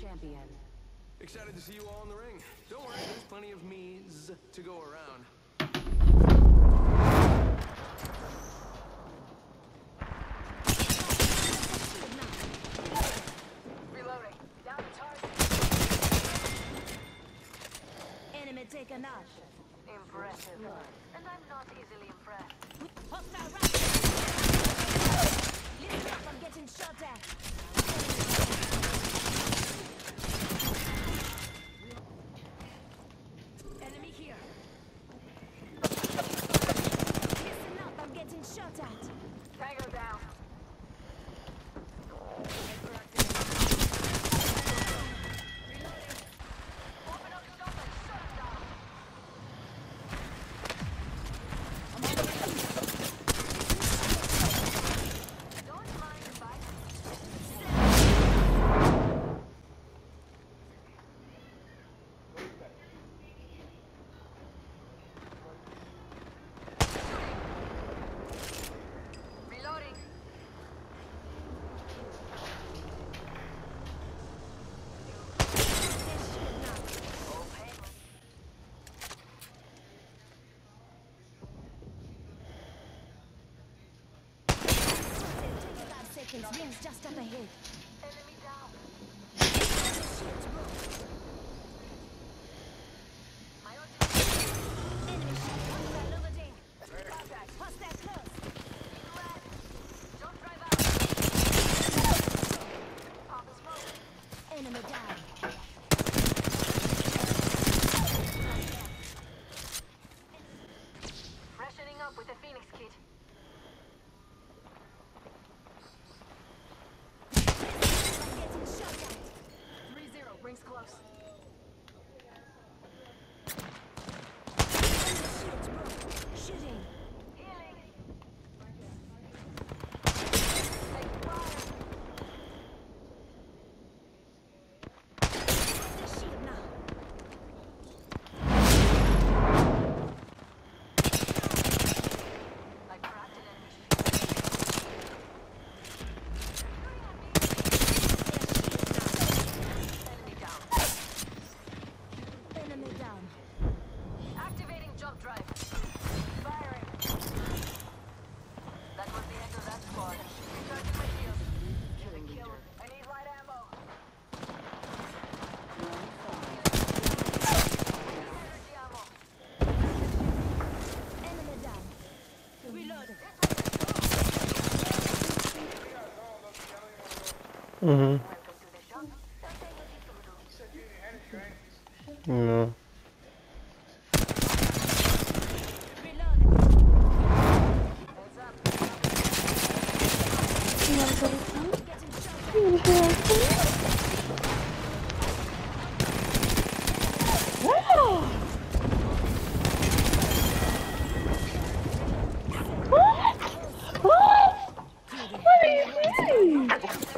champion. Excited to see you all in the ring. Don't worry, there's plenty of me's to go around. Reloading. Down to target. Enemy taken out. Impressive. And I'm not easily impressed. Hostile right. Listen up, I'm getting shot at. Enemy here. Listen up, I'm getting shot at. Tango down. Seconds, rings just up ahead. Enemy down. Phoenix kit. I'm getting shot at. 3-0. Rings close. Mm-hmm. To the shop. Something you